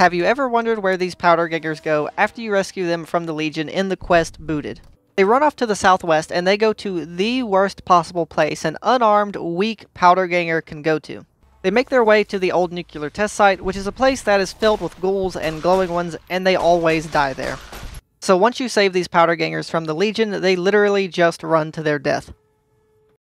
Have you ever wondered where these powder gangers go after you rescue them from the Legion in the quest Booted? They run off to the southwest and they go to the worst possible place an unarmed, weak powder ganger can go to. They make their way to the old nuclear test site, which is a place that is filled with ghouls and glowing ones, and they always die there. So once you save these powder gangers from the Legion, they literally just run to their death.